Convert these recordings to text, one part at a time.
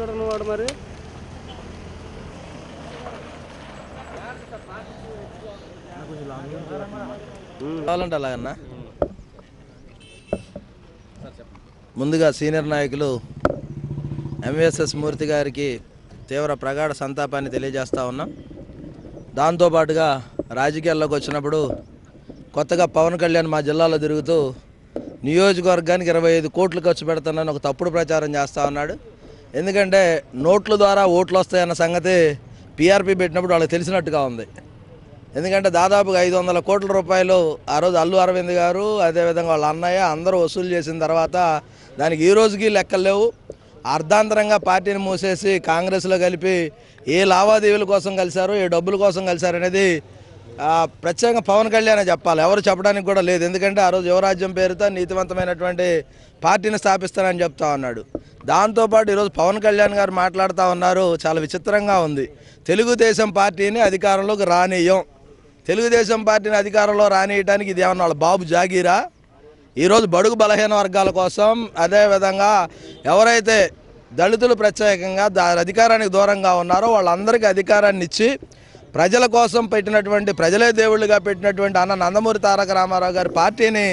చూడను వాడు మరి. కావాలంటే అలాగన్నా. ముందుగా సీనియర్ నాయకులు ఎంవిఎస్ఎస్ మూర్తి గారికి తీవ్ర ప్రగాఢ సంతాపాన్ని తెలియజేస్తూ ఉన్నాం. దాంతోపాటుగా రాజకీయాల్లోకి వచ్చినప్పుడు కొత్తగా పవన్ కళ్యాణ్ మా జిల్లాలో తిరుగుతూ నియోజకవర్గానికి ఇరవై ఐదు కోట్లు ఖర్చు పెడుతున్నాను ఒక తప్పుడు ప్రచారం చేస్తూ ఉన్నాడు. ఎందుకంటే నోట్ల ద్వారా ఓట్లు వస్తాయన్న సంగతి పీఆర్పీ పెట్టినప్పుడు వాళ్ళకి తెలిసినట్టుగా ఉంది. ఎందుకంటే దాదాపుగా ఐదు వందల కోట్ల రూపాయలు ఆ రోజు అల్లు అరవింద్ గారు అదేవిధంగా వాళ్ళ అన్నయ్య అందరూ వసూలు చేసిన తర్వాత దానికి ఈ రోజుకి లెక్కలు లేవు. అర్ధాంతరంగా పార్టీని మూసేసి కాంగ్రెస్లో కలిపి ఏ లావాదేవీల కోసం కలిశారు ఏ డబ్బుల కోసం కలిశారు అనేది ప్రత్యేకంగా పవన్ కళ్యాణ్ చెప్పాలి. ఎవరు చెప్పడానికి కూడా లేదు. ఎందుకంటే ఆ రోజు యువరాజ్యం పేరుతో నీతివంతమైనటువంటి పార్టీని స్థాపిస్తానని చెప్తా ఉన్నాడు. దాంతోపాటు ఈరోజు పవన్ కళ్యాణ్ గారు మాట్లాడుతూ ఉన్నారు. చాలా విచిత్రంగా ఉంది. తెలుగుదేశం పార్టీని అధికారంలోకి రానియం తెలుగుదేశం పార్టీని అధికారంలో రానియటానికి ఇది ఏమన్నా వాళ్ళ బాబు జాగీరా? ఈరోజు బడుగు బలహీన వర్గాల కోసం అదేవిధంగా ఎవరైతే దళితులు ప్రత్యేకంగా దా అధికారానికి దూరంగా ఉన్నారో వాళ్ళందరికీ అధికారాన్ని ఇచ్చి ప్రజల కోసం పెట్టినటువంటి ప్రజలే దేవుళ్ళుగా పెట్టినటువంటి అన్న నందమూరి తారక రామారావు గారి పార్టీని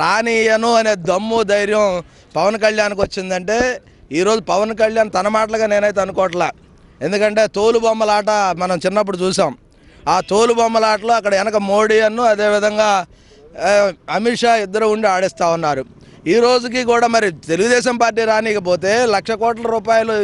రానియను అనే దమ్ము ధైర్యం పవన్ కళ్యాణ్కి వచ్చిందంటే ఈరోజు పవన్ కళ్యాణ్ తన మాటలుగా నేనైతే అనుకోవట్లా. ఎందుకంటే తోలుబొమ్మలాట మనం చిన్నప్పుడు చూసాం. ఆ తోలుబొమ్మలాటలో అక్కడ వెనక మోడీ అన్ను అదేవిధంగా అమిత్ షా ఇద్దరు ఉండి ఆడిస్తూ ఉన్నారు. ఈ రోజుకి కూడా మరి తెలుగుదేశం పార్టీ రానికపోతే లక్ష కోట్ల రూపాయలు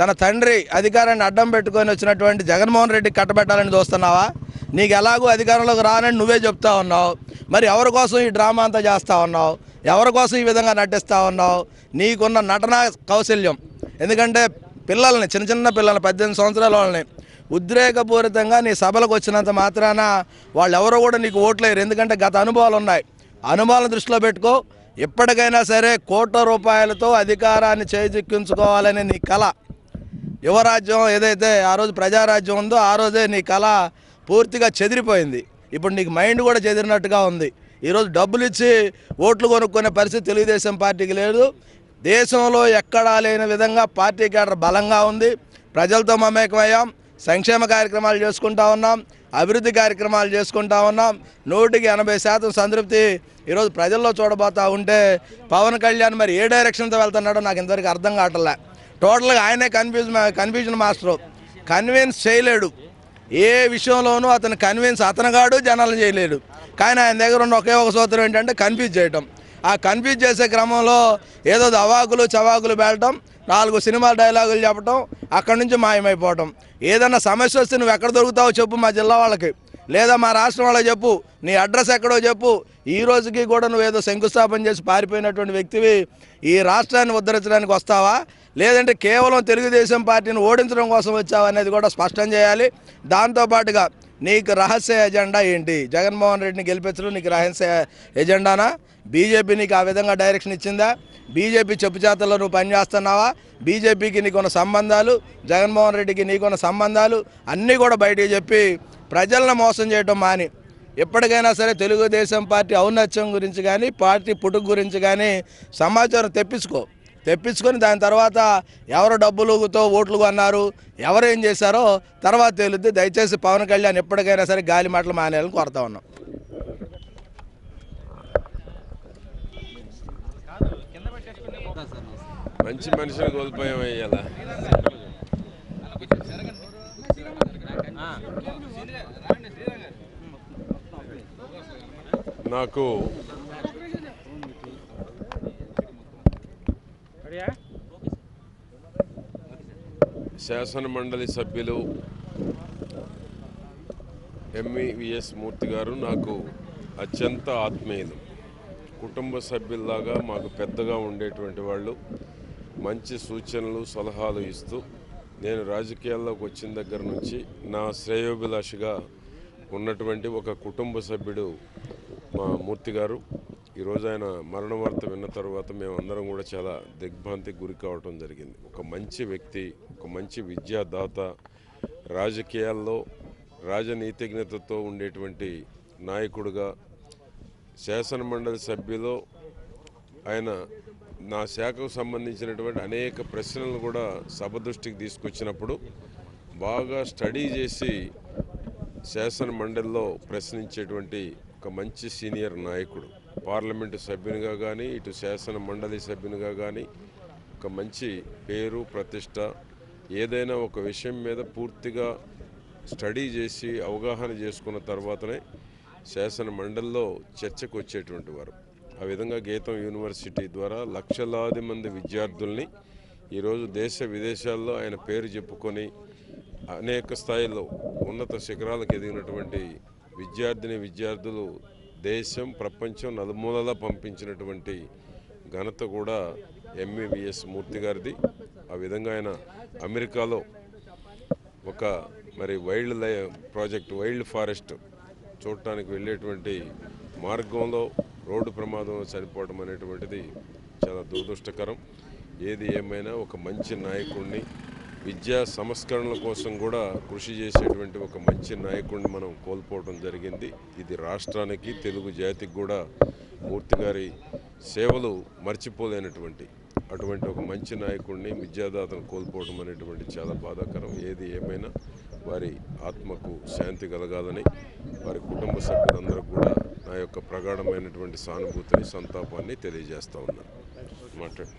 తన తండ్రి అధికారాన్ని అడ్డం పెట్టుకొని వచ్చినటువంటి జగన్మోహన్ రెడ్డి కట్టబెట్టాలని చూస్తున్నావా? నీకు ఎలాగో అధికారంలోకి రానని నువ్వే చెప్తా ఉన్నావు. మరి ఎవరి కోసం ఈ డ్రామా అంతా చేస్తూ ఉన్నావు? ఎవరి కోసం ఈ విధంగా నటిస్తూ ఉన్నావు? నీకున్న నటన కౌశల్యం. ఎందుకంటే పిల్లల్ని చిన్న చిన్న పిల్లల్ని పద్దెనిమిది సంవత్సరాల వాళ్ళని ఉద్రేకపూరితంగా నీ సభలకు వచ్చినంత మాత్రాన వాళ్ళు కూడా నీకు ఓట్లేరు ఎందుకంటే గత అనుభవాలు ఉన్నాయి. అనుభవాలను దృష్టిలో పెట్టుకో. ఎప్పటికైనా సరే కోట్ల రూపాయలతో అధికారాన్ని చేజిక్కించుకోవాలనే నీ కళ యువరాజ్యం ఏదైతే ఆ రోజు ప్రజారాజ్యం ఉందో ఆ రోజే నీ కళ పూర్తిగా చెదిరిపోయింది. ఇప్పుడు నీకు మైండ్ కూడా చెదిరినట్టుగా ఉంది. ఈరోజు డబ్బులు ఇచ్చి ఓట్లు కొనుక్కునే పరిస్థితి తెలుగుదేశం పార్టీకి లేదు. దేశంలో ఎక్కడా లేని విధంగా పార్టీ కేడర్ బలంగా ఉంది. ప్రజలతో మమేకమయ్యాం. సంక్షేమ కార్యక్రమాలు చేసుకుంటా ఉన్నాం. అభివృద్ధి కార్యక్రమాలు చేసుకుంటా ఉన్నాం. నూటికి ఎనభై శాతం సంతృప్తి ఈరోజు ప్రజల్లో చూడబోతా ఉంటే పవన్ కళ్యాణ్ మరి ఏ డైరెక్షన్తో వెళ్తున్నాడో నాకు ఇంతవరకు అర్థం కావట్లే. టోటల్గా ఆయనే కన్ఫ్యూజ్ కన్ఫ్యూజన్ మాస్టరు. కన్విన్స్ చేయలేడు. ఏ విషయంలోనూ అతను కన్విన్స్ అతనగాడు జనాలు చేయలేడు. కానీ ఆయన దగ్గర ఉన్న ఒకే ఒక సూత్రం ఏంటంటే కన్ఫ్యూజ్ చేయటం. ఆ కన్ఫ్యూజ్ చేసే క్రమంలో ఏదో అవాకులు చవాకులు పేలటం నాలుగు సినిమా డైలాగులు చెప్పటం అక్కడి నుంచి మాయమైపోవటం. ఏదన్నా సమస్య వస్తే నువ్వు ఎక్కడ దొరుకుతావో చెప్పు మా జిల్లా వాళ్ళకి. లేదా మా రాష్ట్రం వాళ్ళకి చెప్పు. నీ అడ్రస్ ఎక్కడో చెప్పు. ఈ రోజుకి కూడా నువ్వు ఏదో శంకుస్థాపన చేసి పారిపోయినటువంటి వ్యక్తివి ఈ రాష్ట్రాన్ని ఉద్ధరించడానికి వస్తావా? లేదంటే కేవలం తెలుగుదేశం పార్టీని ఓడించడం కోసం వచ్చావనేది కూడా స్పష్టం చేయాలి. దాంతోపాటుగా నీకు రహస్య ఎజెండా ఏంటి? జగన్మోహన్ రెడ్డిని గెలిపించడం నీకు రహస్య ఎజెండానా? బీజేపీ నీకు ఆ విధంగా డైరెక్షన్ ఇచ్చిందా? బీజేపీ చెప్పు చేతల్లో నువ్వు పనిచేస్తున్నావా బీజేపీకి నీకున్న సంబంధాలు జగన్మోహన్ రెడ్డికి నీకున్న సంబంధాలు అన్నీ కూడా బయటికి చెప్పి ప్రజలను మోసం చేయటం మాని. ఎప్పటికైనా సరే తెలుగుదేశం పార్టీ ఔన్నత్యం గురించి కానీ పార్టీ పుట్టుకు గురించి కానీ సమాచారం తెప్పించుకో. తెప్పించుకొని దాని తర్వాత ఎవరు డబ్బులుతో ఓట్లు కొన్నారు ఎవరు ఏం చేశారో తర్వాత తేలుద్ది. దయచేసి పవన్ కళ్యాణ్ ఎప్పటికైనా సరే గాలి మాటలు మానేయాలని కోరుతా ఉన్నాం. మంచి మనిషిని కోల్పోయాం నాకు శాసన మండలి సభ్యులు ఎంఈవిఎస్ మూర్తి గారు నాకు అత్యంత ఆత్మీయులు. కుటుంబ సభ్యుల్లాగా మాకు పెద్దగా ఉండేటువంటి వాళ్ళు మంచి సూచనలు సలహాలు ఇస్తూ నేను రాజకీయాల్లోకి వచ్చిన దగ్గర నుంచి నా శ్రేయోభిలాషిగా ఉన్నటువంటి ఒక కుటుంబ సభ్యుడు మా మూర్తి గారు. ఈరోజు ఆయన మరణ వార్త విన్న తర్వాత మేమందరం కూడా చాలా దిగ్భ్రాంతికి గురి కావటం జరిగింది. ఒక మంచి వ్యక్తి ఒక మంచి విద్యాదాత రాజకీయాల్లో రాజనీతిజ్ఞతతో ఉండేటువంటి నాయకుడుగా శాసన మండలి సభ్యులు ఆయన నా శాఖకు సంబంధించినటువంటి అనేక ప్రశ్నలు కూడా సభ దృష్టికి తీసుకొచ్చినప్పుడు బాగా స్టడీ చేసి శాసన మండలిలో ప్రశ్నించేటువంటి ఒక మంచి సీనియర్ నాయకుడు పార్లమెంటు సభ్యునిగా కానీ ఇటు శాసన మండలి సభ్యునిగా కానీ ఒక మంచి పేరు ప్రతిష్ట ఏదైనా ఒక విషయం మీద పూర్తిగా స్టడీ చేసి అవగాహన చేసుకున్న తర్వాతనే శాసన మండలిలో చర్చకు వచ్చేటువంటి వారు. ఆ విధంగా గీతం యూనివర్సిటీ ద్వారా లక్షలాది మంది విద్యార్థుల్ని ఈరోజు దేశ విదేశాల్లో ఆయన పేరు చెప్పుకొని అనేక స్థాయిలో ఉన్నత శిఖరాలకు ఎదిగినటువంటి విద్యార్థిని విద్యార్థులు దేశం ప్రపంచం నలుమూలలా పంపించినటువంటి ఘనత కూడా ఎంఈవిఎస్ మూర్తి గారిది. ఆ విధంగా ఆయన అమెరికాలో ఒక మరి వైల్డ్ లై ప్రాజెక్ట్ వైల్డ్ ఫారెస్ట్ చూడటానికి వెళ్ళేటువంటి మార్గంలో రోడ్డు ప్రమాదంలో చనిపోవడం అనేటువంటిది చాలా దురదృష్టకరం. ఏది ఏమైనా ఒక మంచి నాయకుడిని విద్యా సంస్కరణల కోసం కూడా కృషి చేసేటువంటి ఒక మంచి నాయకుడిని మనం కోల్పోవడం జరిగింది. ఇది రాష్ట్రానికి తెలుగు జాతికి కూడా మూర్తి గారి సేవలు మర్చిపోలేనటువంటి అటువంటి ఒక మంచి నాయకుడిని విద్యాదాతను కోల్పోవడం అనేటువంటి చాలా బాధాకరం. ఏది ఏమైనా వారి ఆత్మకు శాంతి కలగాలని వారి కుటుంబ సభ్యులందరూ కూడా నా యొక్క ప్రగాఢమైనటువంటి సానుభూతిని సంతాపాన్ని తెలియజేస్తా ఉన్నాను మాట్లాడు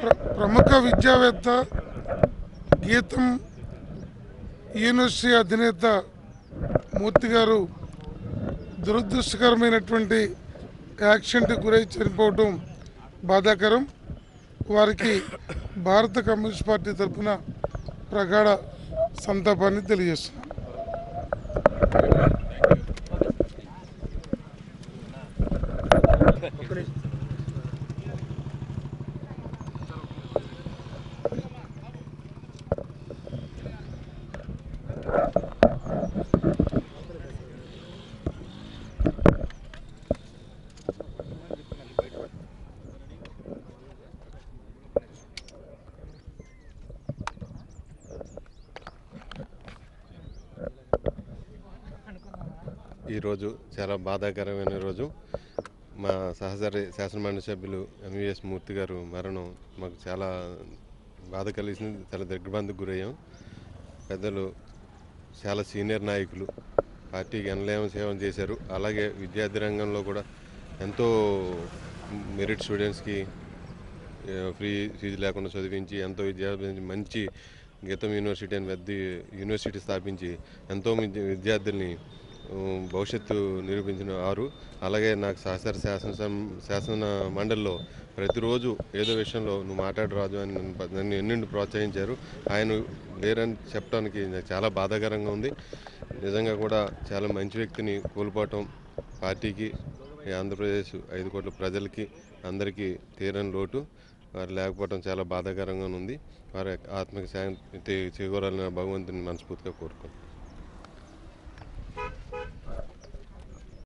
ప్ర- ప్రముఖ విద్యావేత్త గీతం యూనివర్సిటీ అధినేత మూర్తి గారు దురదృష్టకరమైనటువంటి యాక్సిడెంట్ గురై చనిపోవటం బాధాకరం. వారికి భారత కమ్యూనిస్ట్ పార్టీ తరఫున ప్రగాఢ సంతాపాన్ని తెలియజేస్తున్నాం. ఈరోజు చాలా బాధాకరమైన రోజు. మా సహచరి శాసనమండలి సభ్యులు ఎంవిఎస్ మూర్తి గారు మరణం మాకు చాలా బాధ కలిగింది చాలా దిగ్భ్రాంతికి గురయ్యాం. పెద్దలు చాలా సీనియర్ నాయకులు. పార్టీకి ఎనలేమ సేవ చేశారు. అలాగే విద్యార్థి రంగంలో కూడా ఎంతో మెరిట్ స్టూడెంట్స్కి ఫ్రీ ఫీజు లేకుండా చదివించి ఎంతో విద్యార్థి మంచి గీతం యూనివర్సిటీ అని పెద్ద యూనివర్సిటీ స్థాపించి ఎంతో విద్యార్థుల్ని భవిష్యత్తు నిరూపించిన వారు. అలాగే నాకు సహచర శాసన సం- శాసన మండలిలో ప్రతిరోజు ఏదో విషయంలో నువ్వు మాట్లాడరాదు అని నన్ను ప- ఎన్నింటి ప్రోత్సహించారు. ఆయన లేరని చెప్పడానికి నాకు చాలా బాధాకరంగా ఉంది. నిజంగా కూడా చాలా మంచి వ్యక్తిని కోల్పోవటం పార్టీకి ఆంధ్రప్రదేశ్ ఐదు కోట్ల ప్రజలకి అందరికీ తీరని లోటు. వారు లేకపోవడం చాలా బాధాకరంగా ఉంది. వారి ఆత్మకి శాంతి చేకూరాలని భగవంతుని మనస్ఫూర్తిగా కోరుకుంటున్నాను.